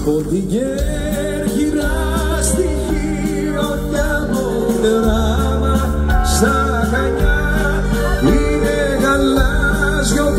Από την Κέρκυρα στη χειροκιά μου δράμα στα χανιά είναι γαλάζιο